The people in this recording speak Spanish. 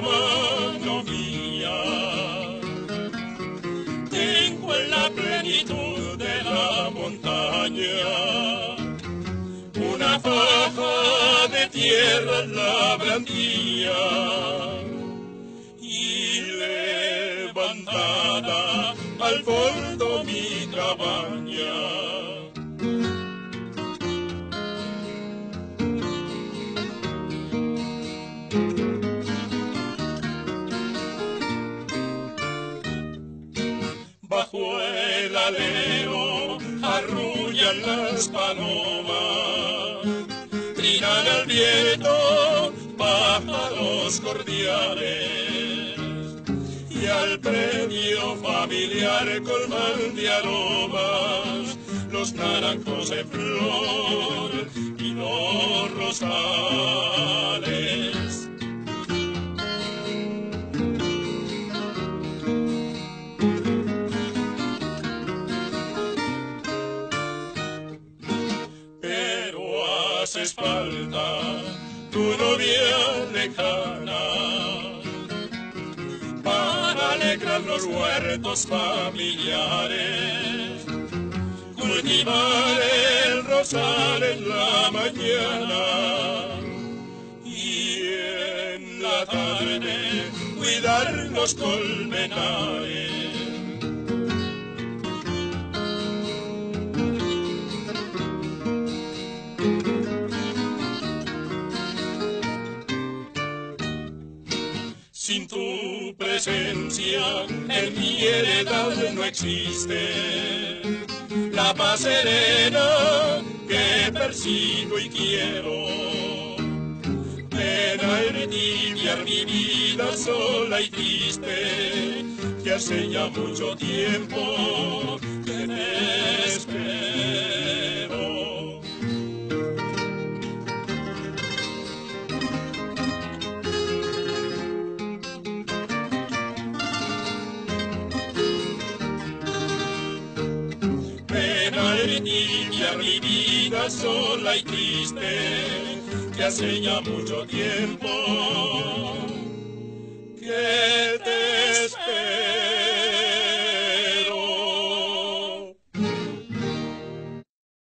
mano mía. Tengo en la plenitud de la montaña una faja de tierra en la blandía y levantada al fondo mi cabaña. Bajo el alero arrullan las palomas, trinan al viento pájaros cordiales y al premio familiar colman de aromas los naranjos en flor y los rosales. Haces falta tu novia lejana para alegrar los huertos familiares, cultivar el rosal en la mañana y en la tarde cuidar los colmenares. Sin tu presencia en mi heredad no existe la paz serena que persigo y quiero. Pena envidiar mi vida sola y triste, que hace ya mucho tiempo pena envidia mi vida sola y triste, que hace ya mucho tiempo que te espero.